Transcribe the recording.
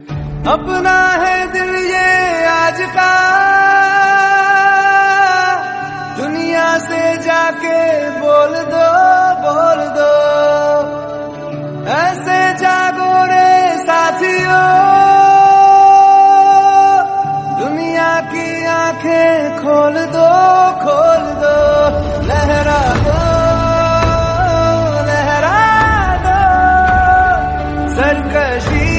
अपना है दिल ये आज का। दुनिया से जाके बोल दो बोल दो। ऐसे जागो रे साथियों। दुनिया की आँखें खोल दो खोल दो। लहरा दो लहरा दो। सरकशी